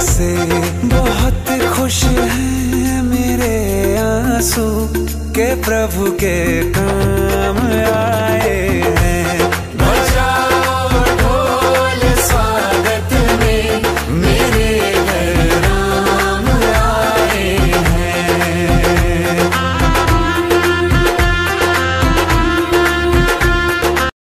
से बहुत खुश हैं मेरे आँसू के प्रभु के काम आए।